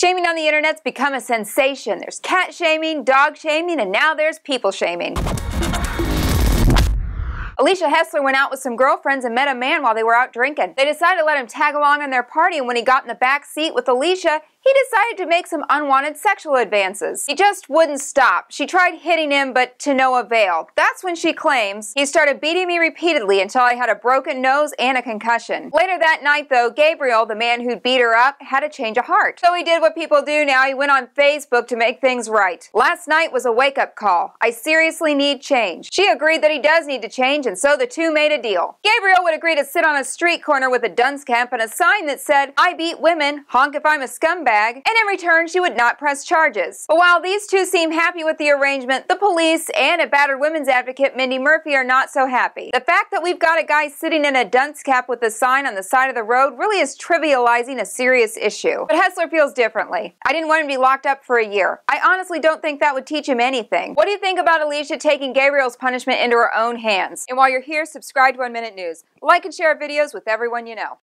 Shaming on the internet's become a sensation. There's cat shaming, dog shaming, and now there's people shaming. Alicia Hessler went out with some girlfriends and met a man while they were out drinking. They decided to let him tag along in their party, and when he got in the back seat with Alicia, he decided to make some unwanted sexual advances. He just wouldn't stop. She tried hitting him, but to no avail. That's when she claims, he started beating me repeatedly until I had a broken nose and a concussion. Later that night, though, Gabriel, the man who'd beat her up, had a change of heart. So he did what people do now. He went on Facebook to make things right. Last night was a wake-up call. I seriously need change. She agreed that he does need to change, and so the two made a deal. Gabriel would agree to sit on a street corner with a dunce cap and a sign that said, I beat women, honk if I'm a scumbag, and in return she would not press charges. But while these two seem happy with the arrangement, the police and a battered women's advocate, Mindy Murphy, are not so happy. The fact that we've got a guy sitting in a dunce cap with a sign on the side of the road really is trivializing a serious issue. But Hessler feels differently. I didn't want him to be locked up for a year. I honestly don't think that would teach him anything. What do you think about Alicia taking Gabriel's punishment into her own hands? And while you're here, subscribe to One Minute News. Like and share our videos with everyone you know.